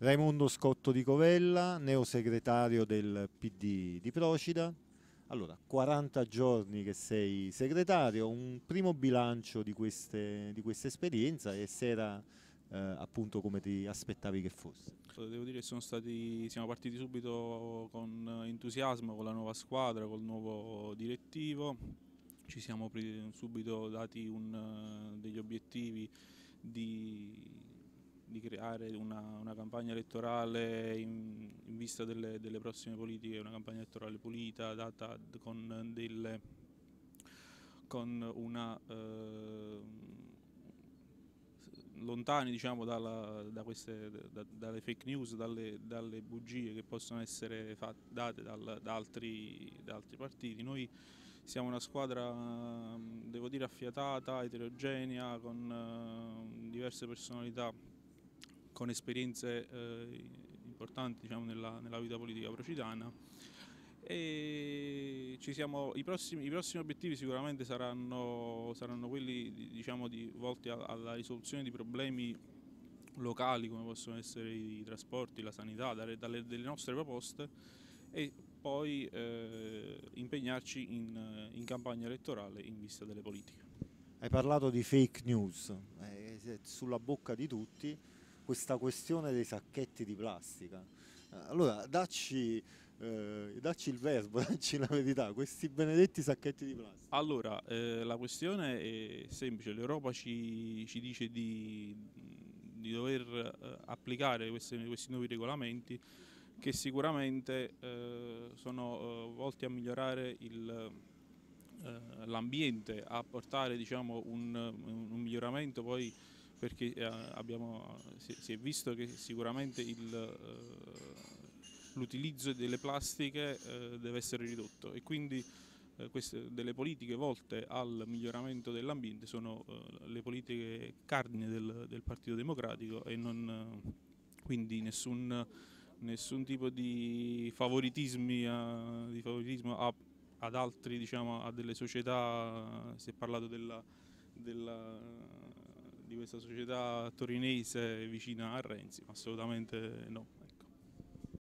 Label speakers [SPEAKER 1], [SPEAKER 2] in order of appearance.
[SPEAKER 1] Raimondo Scotto di Covella, neosegretario del PD di Procida. Allora, 40 giorni che sei segretario, un primo bilancio di, queste, di questa esperienza e se era eh, appunto come ti aspettavi che fosse?
[SPEAKER 2] Devo dire che siamo partiti subito con entusiasmo con la nuova squadra, col nuovo direttivo, ci siamo subito dati un, degli obiettivi di di creare una, una campagna elettorale in, in vista delle, delle, prossime politiche, una campagna elettorale pulita, data con, delle, con una... Eh, lontani diciamo, dalla, da queste, da, dalle fake news, dalle, dalle, bugie che possono essere fatte, date dal, da, altri, da altri partiti. Noi siamo una squadra, devo dire, affiatata, eterogenea, con uh, diverse personalità con esperienze eh, importanti diciamo, nella, nella, vita politica procitana. I, prossimi, i, prossimi, obiettivi sicuramente saranno, saranno quelli diciamo, di, volti alla risoluzione di problemi locali come possono essere i trasporti, la sanità, dalle, dalle delle nostre proposte e poi eh, impegnarci in, in, campagna elettorale in vista delle politiche.
[SPEAKER 1] Hai parlato di fake news, eh, sulla bocca di tutti questa questione dei sacchetti di plastica. Allora, dacci, eh, dacci il verbo, dacci la verità, questi benedetti sacchetti di plastica.
[SPEAKER 2] Allora, eh, la questione è semplice, l'Europa ci, ci, dice di, di dover eh, applicare questi, questi, nuovi regolamenti che sicuramente eh, sono eh, volti a migliorare eh, l'ambiente a portare diciamo, un, un, miglioramento poi perché eh, abbiamo, si, è visto che sicuramente eh, l'utilizzo delle plastiche eh, deve essere ridotto e quindi queste, delle politiche volte al miglioramento dell'ambiente sono le politiche cardine del, del, Partito Democratico e non, quindi nessun, nessun tipo di favoritismi di favoritismo a, ad altri, diciamo, a delle società, si è parlato della, della di questa società torinese vicina a Renzi, assolutamente no.